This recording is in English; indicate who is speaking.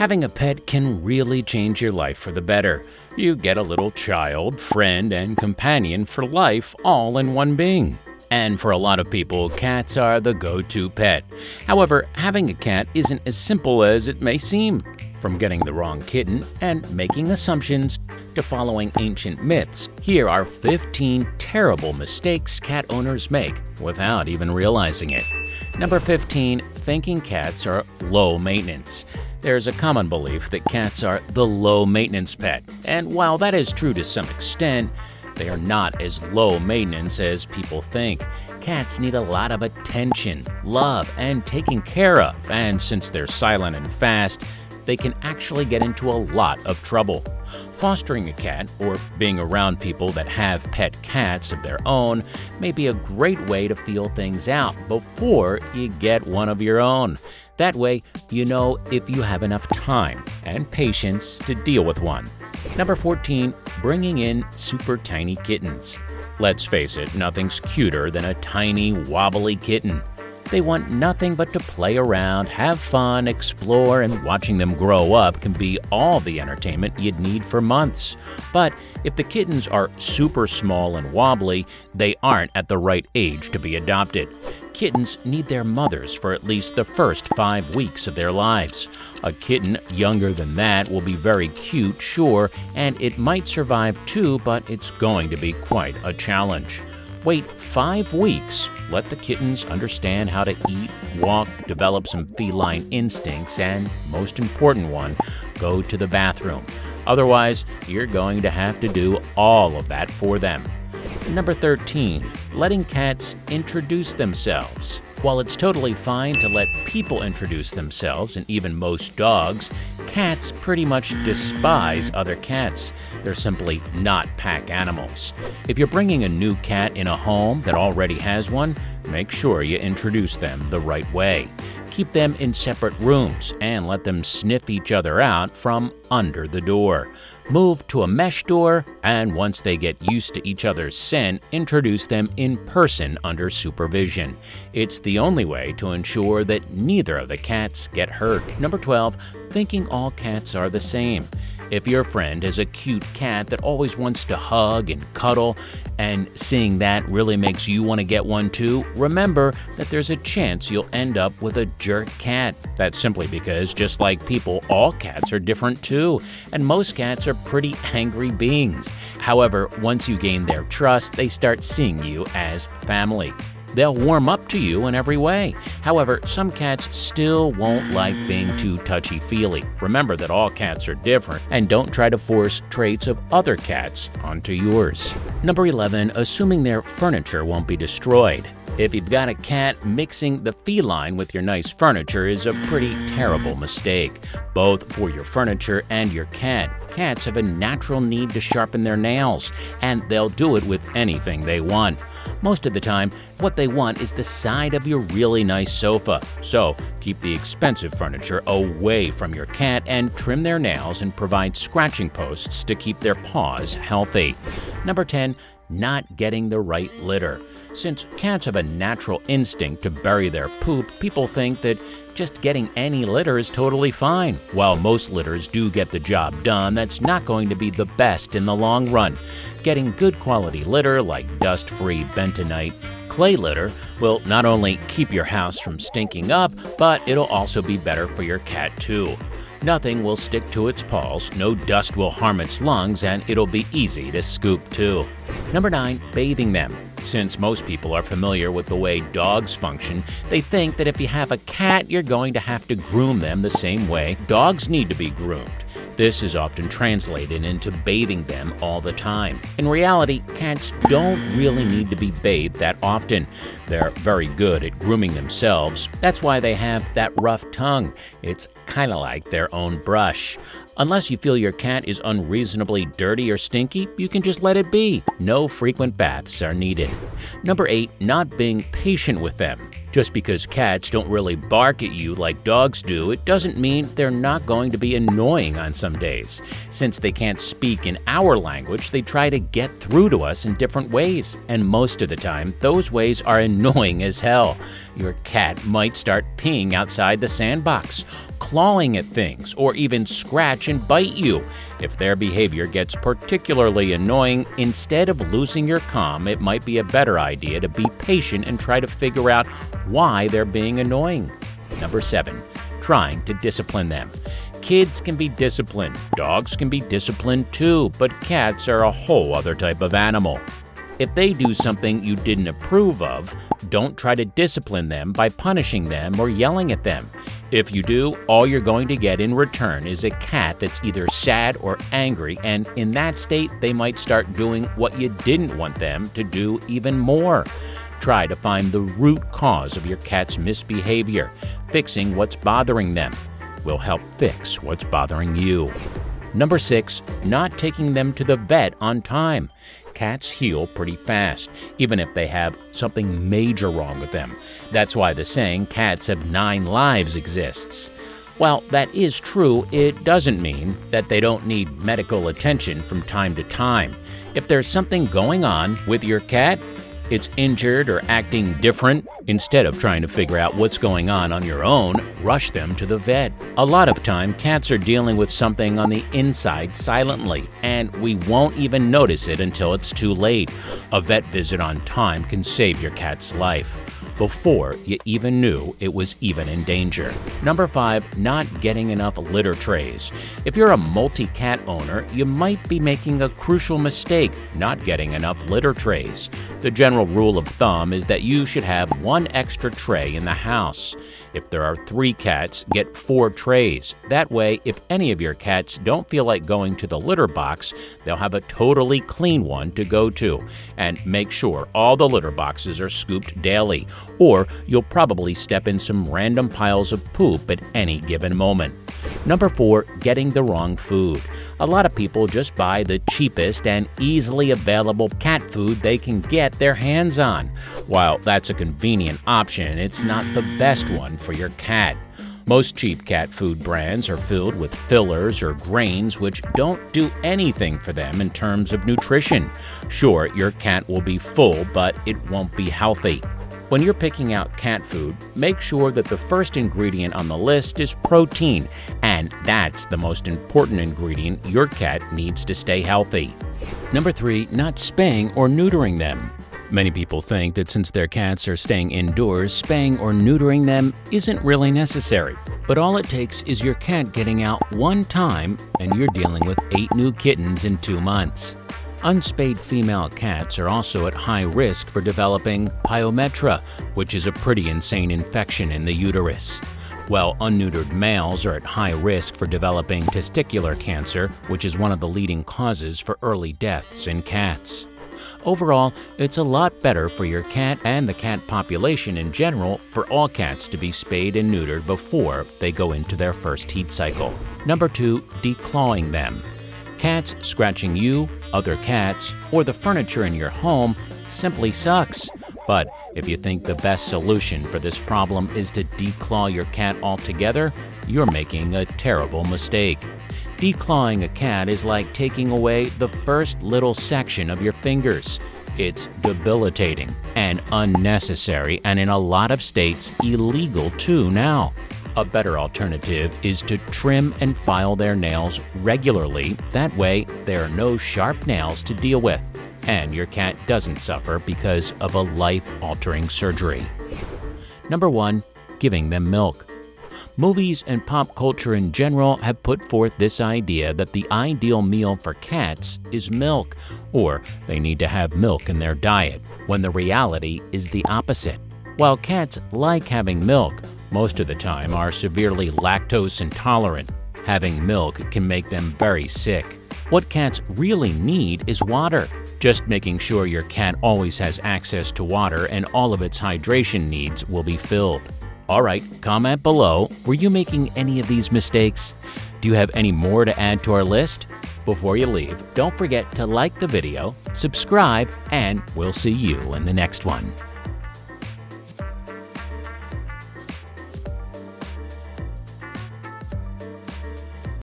Speaker 1: Having a pet can really change your life for the better. You get a little child, friend, and companion for life all in one being. And for a lot of people, cats are the go to pet. However, having a cat isn't as simple as it may seem. From getting the wrong kitten and making assumptions to following ancient myths, here are 15 terrible mistakes cat owners make without even realizing it. Number 15, thinking cats are low maintenance. There's a common belief that cats are the low maintenance pet, and while that is true to some extent, they are not as low maintenance as people think. Cats need a lot of attention, love, and taking care of, and since they're silent and fast, they can actually get into a lot of trouble. Fostering a cat or being around people that have pet cats of their own may be a great way to feel things out before you get one of your own. That way, you know if you have enough time and patience to deal with one. Number 14, bringing in super tiny kittens. Let's face it, nothing's cuter than a tiny, wobbly kitten. They want nothing but to play around, have fun, explore, and watching them grow up can be all the entertainment you'd need for months. But if the kittens are super small and wobbly, they aren't at the right age to be adopted. Kittens need their mothers for at least the first five weeks of their lives. A kitten younger than that will be very cute, sure, and it might survive too, but it's going to be quite a challenge. Wait five weeks, let the kittens understand how to eat, walk, develop some feline instincts, and, most important one, go to the bathroom. Otherwise, you're going to have to do all of that for them. Number 13, letting cats introduce themselves. While it's totally fine to let people introduce themselves, and even most dogs, cats pretty much despise other cats. They're simply not pack animals. If you're bringing a new cat in a home that already has one, make sure you introduce them the right way. Keep them in separate rooms and let them sniff each other out from under the door. Move to a mesh door, and once they get used to each other's scent, introduce them in person under supervision. It's the only way to ensure that neither of the cats get hurt. Number 12, thinking all cats are the same. If your friend has a cute cat that always wants to hug and cuddle, and seeing that really makes you want to get one too, remember that there's a chance you'll end up with a jerk cat. That's simply because, just like people, all cats are different too, and most cats are pretty angry beings. However, once you gain their trust, they start seeing you as family. They'll warm up to you in every way. However, some cats still won't like being too touchy feely. Remember that all cats are different, and don't try to force traits of other cats onto yours. Number 11, assuming their furniture won't be destroyed. If you've got a cat, mixing the feline with your nice furniture is a pretty terrible mistake, both for your furniture and your cat. Cats have a natural need to sharpen their nails, and they'll do it with anything they want. Most of the time, what they want is the side of your really nice sofa. So, keep the expensive furniture away from your cat and trim their nails and provide scratching posts to keep their paws healthy. Number 10, not getting the right litter. Since cats have a natural instinct to bury their poop, people think that just getting any litter is totally fine. While most litters do get the job done, that's not going to be the best in the long run. Getting good quality litter like dust free bentonite clay litter will not only keep your house from stinking up, but it'll also be better for your cat too. Nothing will stick to its paws, no dust will harm its lungs, and it'll be easy to scoop too. Number 9. Bathing them. Since most people are familiar with the way dogs function, they think that if you have a cat, you're going to have to groom them the same way dogs need to be groomed. This is often translated into bathing them all the time. In reality, cats don't really need to be bathed that often. They're very good at grooming themselves. That's why they have that rough tongue. It's kind of like their own brush. Unless you feel your cat is unreasonably dirty or stinky, you can just let it be. No frequent baths are needed. Number 8. Not being patient with them. Just because cats don't really bark at you like dogs do, it doesn't mean they're not going to be annoying on some days. Since they can't speak in our language, they try to get through to us in different ways, and most of the time, those ways are annoying as hell. Your cat might start peeing outside the sandbox, clawing at things or even scratch bite you. If their behavior gets particularly annoying, instead of losing your calm, it might be a better idea to be patient and try to figure out why they're being annoying. Number 7. Trying to discipline them. Kids can be disciplined, dogs can be disciplined too, but cats are a whole other type of animal. If they do something you didn't approve of, don't try to discipline them by punishing them or yelling at them. If you do, all you're going to get in return is a cat that's either sad or angry, and in that state, they might start doing what you didn't want them to do even more. Try to find the root cause of your cat's misbehavior. Fixing what's bothering them will help fix what's bothering you. Number 6. Not taking them to the vet on time. Cats heal pretty fast, even if they have something major wrong with them. That's why the saying, cats have nine lives, exists. While that is true, it doesn't mean that they don't need medical attention from time to time. If there's something going on with your cat, it's injured or acting different, instead of trying to figure out what's going on on your own, rush them to the vet. A lot of time, cats are dealing with something on the inside silently, and we won't even notice it until it's too late. A vet visit on time can save your cat's life before you even knew it was even in danger. Number 5. Not getting enough litter trays. If you're a multi-cat owner, you might be making a crucial mistake not getting enough litter trays. The general rule of thumb is that you should have one extra tray in the house. If there are three cats, get four trays. That way, if any of your cats don't feel like going to the litter box, they'll have a totally clean one to go to. And make sure all the litter boxes are scooped daily, or you'll probably step in some random piles of poop at any given moment. Number 4. Getting the wrong food. A lot of people just buy the cheapest and easily available cat food they can get their hands on. While that's a convenient option, it's not the best one for your cat. Most cheap cat food brands are filled with fillers or grains which don't do anything for them in terms of nutrition. Sure, your cat will be full, but it won't be healthy. When you're picking out cat food, make sure that the first ingredient on the list is protein, and that's the most important ingredient your cat needs to stay healthy. Number 3. Not spaying or neutering them. Many people think that since their cats are staying indoors, spaying or neutering them isn't really necessary. But all it takes is your cat getting out one time and you're dealing with 8 new kittens in 2 months. Unspayed female cats are also at high risk for developing pyometra, which is a pretty insane infection in the uterus. While unneutered males are at high risk for developing testicular cancer, which is one of the leading causes for early deaths in cats. Overall, it's a lot better for your cat and the cat population in general for all cats to be spayed and neutered before they go into their first heat cycle. Number 2. Declawing them. Cats scratching you, other cats, or the furniture in your home simply sucks. But if you think the best solution for this problem is to declaw your cat altogether, you're making a terrible mistake. Declawing a cat is like taking away the first little section of your fingers. It's debilitating and unnecessary, and in a lot of states, illegal too now. A better alternative is to trim and file their nails regularly. That way, there are no sharp nails to deal with, and your cat doesn't suffer because of a life altering surgery. Number 1. Giving them milk. Movies and pop culture in general have put forth this idea that the ideal meal for cats is milk, or they need to have milk in their diet, when the reality is the opposite. While cats like having milk, most of the time are severely lactose intolerant. Having milk can make them very sick. What cats really need is water. Just making sure your cat always has access to water and all of its hydration needs will be filled. Alright, comment below, were you making any of these mistakes? Do you have any more to add to our list? Before you leave, don't forget to like the video, subscribe, and we'll see you in the next one.